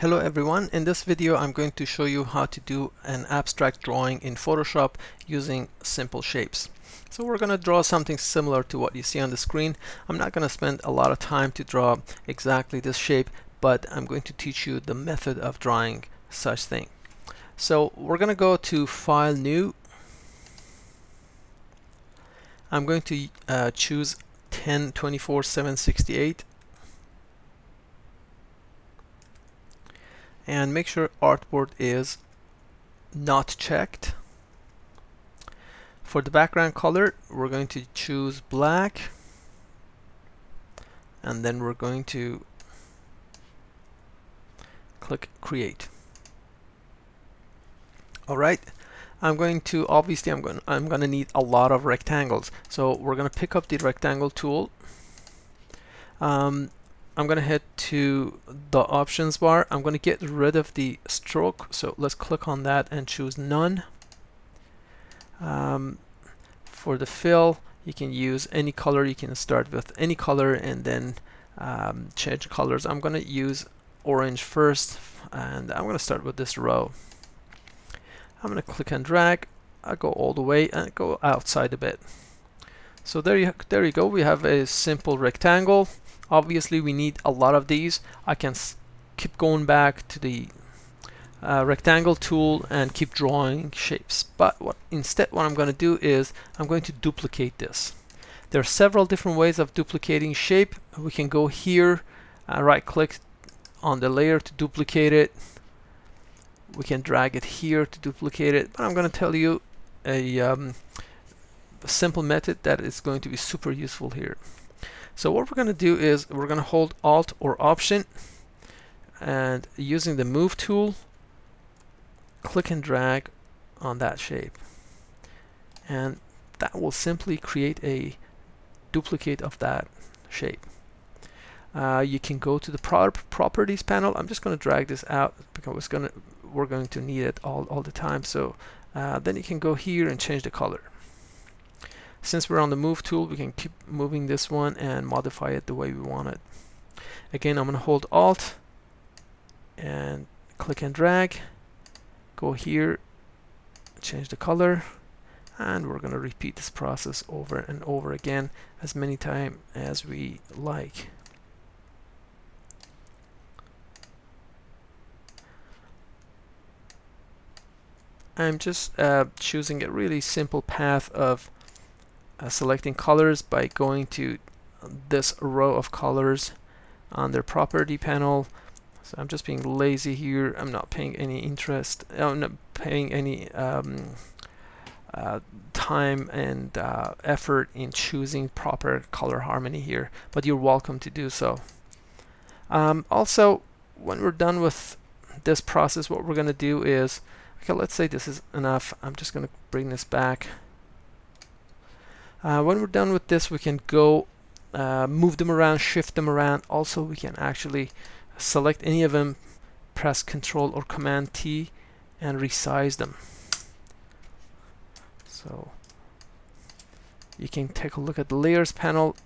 Hello everyone, in this video I'm going to show you how to do an abstract drawing in Photoshop using simple shapes. So we're going to draw something similar to what you see on the screen. I'm not going to spend a lot of time to draw exactly this shape, but I'm going to teach you the method of drawing such thing. So we're going to go to File, New. I'm going to uh, choose 1024 768 and make sure artboard is not checked. For the background color, we're going to choose black and then we're going to click create. Alright, I'm going to obviously I'm going I'm going to need a lot of rectangles. So we're going to pick up the rectangle tool. Um, I'm going to head to the options bar. I'm going to get rid of the stroke. So let's click on that and choose none. Um, for the fill, you can use any color. You can start with any color and then um, change colors. I'm going to use orange first and I'm going to start with this row. I'm going to click and drag. I go all the way and go outside a bit. So there you there you go. We have a simple rectangle obviously we need a lot of these. I can keep going back to the uh, rectangle tool and keep drawing shapes. But what instead what I'm going to do is I'm going to duplicate this. There are several different ways of duplicating shape. We can go here uh, right click on the layer to duplicate it. We can drag it here to duplicate it. But I'm going to tell you a, um, a simple method that is going to be super useful here so what we're going to do is we're going to hold Alt or Option and using the Move tool, click and drag on that shape. And that will simply create a duplicate of that shape. Uh, you can go to the pro properties panel. I'm just going to drag this out because gonna, we're going to need it all, all the time. So uh, then you can go here and change the color. Since we're on the move tool, we can keep moving this one and modify it the way we want it. Again, I'm going to hold Alt and click and drag. Go here, change the color, and we're going to repeat this process over and over again as many times as we like. I'm just uh, choosing a really simple path of uh, selecting colors by going to this row of colors on their property panel. So I'm just being lazy here. I'm not paying any interest I'm not paying any um, uh, time and uh, effort in choosing proper color harmony here but you're welcome to do so. Um, also when we're done with this process what we're gonna do is okay let's say this is enough. I'm just gonna bring this back uh, when we're done with this, we can go uh, move them around, shift them around. Also, we can actually select any of them, press Control or Command T, and resize them. So you can take a look at the layers panel.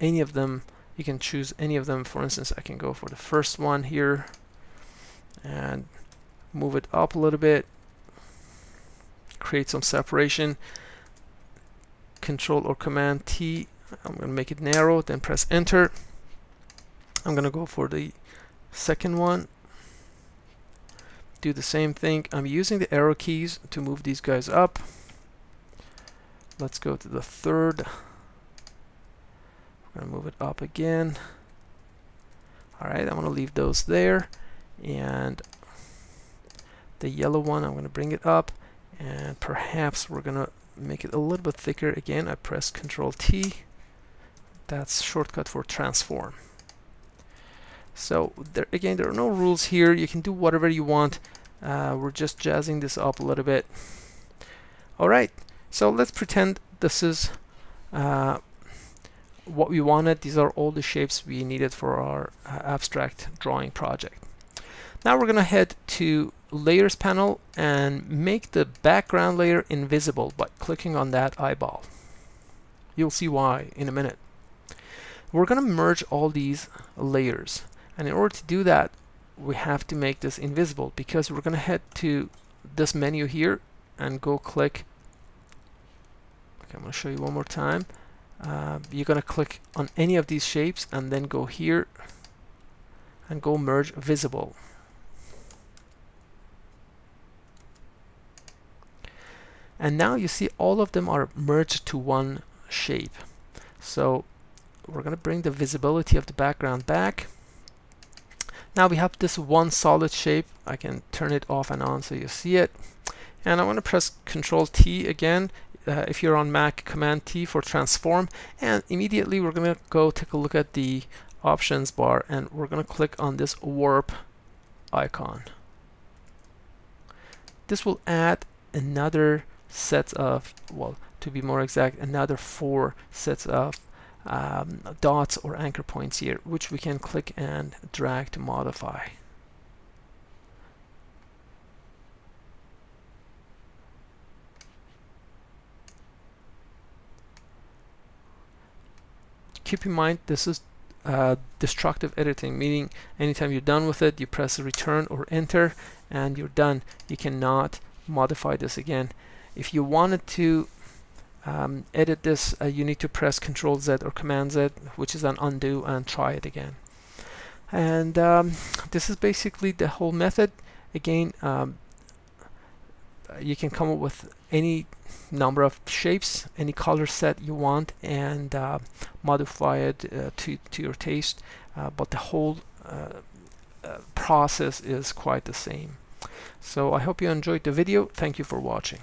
Any of them, you can choose any of them. For instance, I can go for the first one here and move it up a little bit, create some separation. Control or Command T. I'm going to make it narrow, then press Enter. I'm going to go for the second one. Do the same thing. I'm using the arrow keys to move these guys up. Let's go to the third. We're going to move it up again. Alright, I'm going to leave those there. And the yellow one, I'm going to bring it up. And perhaps we're going to make it a little bit thicker again. I press Control T. That's shortcut for transform. So there again there are no rules here. You can do whatever you want. Uh, we're just jazzing this up a little bit. Alright so let's pretend this is uh, what we wanted. These are all the shapes we needed for our uh, abstract drawing project. Now we're gonna head to layers panel and make the background layer invisible by clicking on that eyeball. You'll see why in a minute. We're going to merge all these layers and in order to do that we have to make this invisible because we're gonna head to this menu here and go click okay I'm gonna show you one more time uh, you're gonna click on any of these shapes and then go here and go merge visible and now you see all of them are merged to one shape. So we're going to bring the visibility of the background back. Now we have this one solid shape. I can turn it off and on so you see it. And I want to press Control T again uh, if you're on Mac Command T for transform. And immediately we're going to go take a look at the options bar and we're going to click on this warp icon. This will add another sets of, well, to be more exact, another four sets of um, dots or anchor points here, which we can click and drag to modify. Keep in mind this is uh, destructive editing, meaning anytime you're done with it, you press return or enter and you're done. You cannot modify this again. If you wanted to um, edit this, uh, you need to press Control Z or Command Z, which is an undo, and try it again. And um, this is basically the whole method. Again, um, you can come up with any number of shapes, any color set you want, and uh, modify it uh, to, to your taste. Uh, but the whole uh, uh, process is quite the same. So I hope you enjoyed the video. Thank you for watching.